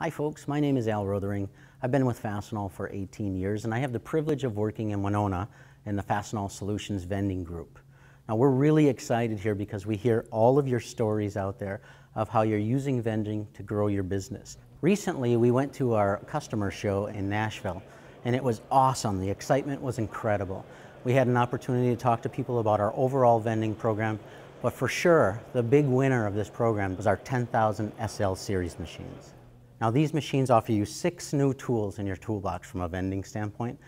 Hi folks, my name is Al Rothering. I've been with Fastenal for 18 years and I have the privilege of working in Winona in the Fastenal Solutions vending group. Now we're really excited here because we hear all of your stories out there of how you're using vending to grow your business. Recently we went to our customer show in Nashville and it was awesome. The excitement was incredible. We had an opportunity to talk to people about our overall vending program, but for sure the big winner of this program was our 10,000 SL series machines. Now these machines offer you six new tools in your toolbox from a vending standpoint.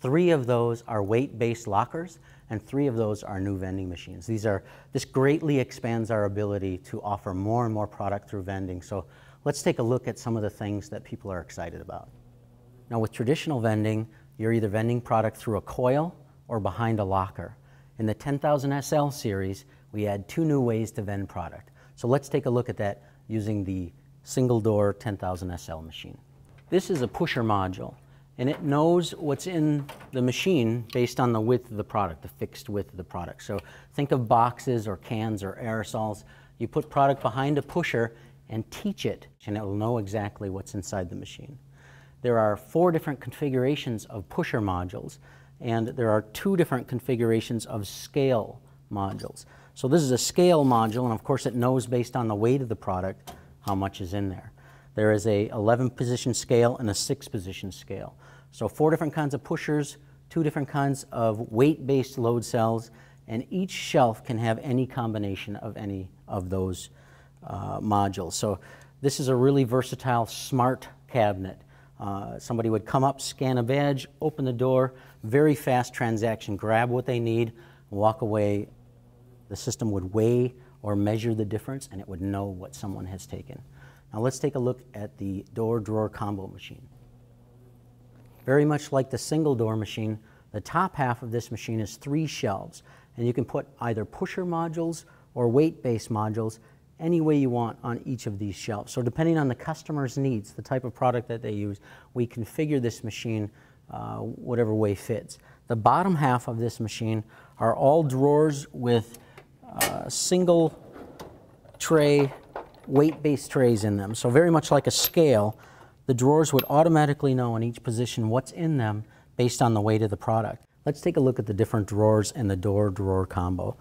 Three of those are weight-based lockers and three of those are new vending machines. These are, this greatly expands our ability to offer more and more product through vending. So let's take a look at some of the things that people are excited about. Now with traditional vending, you're either vending product through a coil or behind a locker. In the 10,000 SL series, we add two new ways to vend product. So let's take a look at that using the single door 10,000 SL machine. This is a pusher module and it knows what's in the machine based on the width of the product, the fixed width of the product. So think of boxes or cans or aerosols. You put product behind a pusher and teach it and it will know exactly what's inside the machine. There are four different configurations of pusher modules and there are two different configurations of scale modules. So this is a scale module and of course it knows based on the weight of the product how much is in there. There is a 11 position scale and a six position scale. So four different kinds of pushers, two different kinds of weight-based load cells, and each shelf can have any combination of any of those uh, modules. So this is a really versatile, smart cabinet. Uh, somebody would come up, scan a badge, open the door, very fast transaction, grab what they need, walk away. The system would weigh or measure the difference and it would know what someone has taken. Now let's take a look at the door drawer combo machine. Very much like the single door machine, the top half of this machine is three shelves and you can put either pusher modules or weight-based modules any way you want on each of these shelves. So depending on the customer's needs, the type of product that they use, we configure this machine uh, whatever way fits. The bottom half of this machine are all drawers with uh, single tray, weight-based trays in them. So very much like a scale, the drawers would automatically know in each position what's in them based on the weight of the product. Let's take a look at the different drawers in the door-drawer combo.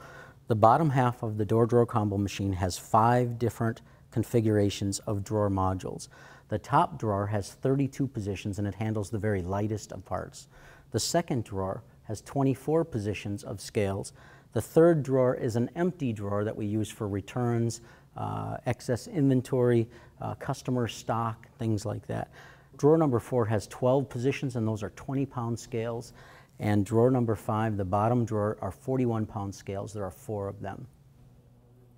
The bottom half of the door-drawer combo machine has five different configurations of drawer modules. The top drawer has 32 positions and it handles the very lightest of parts. The second drawer has 24 positions of scales the third drawer is an empty drawer that we use for returns, uh, excess inventory, uh, customer stock, things like that. Drawer number four has 12 positions and those are 20 pound scales. And drawer number five, the bottom drawer, are 41 pound scales. There are four of them.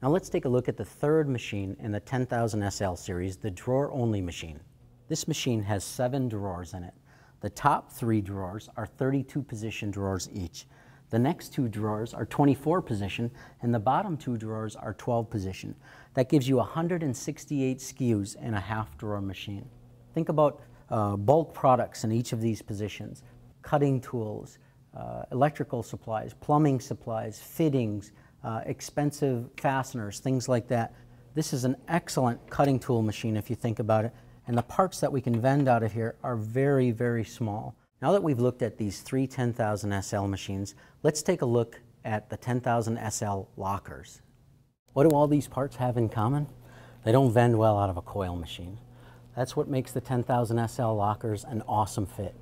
Now let's take a look at the third machine in the 10,000 SL series, the drawer only machine. This machine has seven drawers in it. The top three drawers are 32 position drawers each. The next two drawers are 24 position and the bottom two drawers are 12 position. That gives you 168 SKUs in a half drawer machine. Think about uh, bulk products in each of these positions, cutting tools, uh, electrical supplies, plumbing supplies, fittings, uh, expensive fasteners, things like that. This is an excellent cutting tool machine if you think about it, and the parts that we can vend out of here are very, very small. Now that we've looked at these three 10,000 SL machines, let's take a look at the 10,000 SL lockers. What do all these parts have in common? They don't vend well out of a coil machine. That's what makes the 10,000 SL lockers an awesome fit.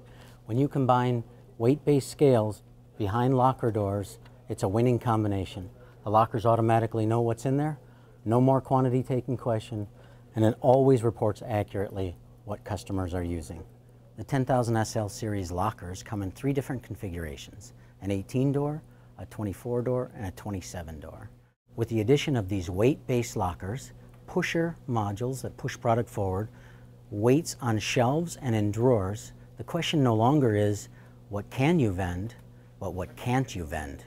When you combine weight-based scales behind locker doors, it's a winning combination. The lockers automatically know what's in there, no more quantity taking question, and it always reports accurately what customers are using. The 10,000 SL series lockers come in three different configurations, an 18 door, a 24 door, and a 27 door. With the addition of these weight-based lockers, pusher modules that push product forward, weights on shelves and in drawers, the question no longer is, what can you vend, but what can't you vend?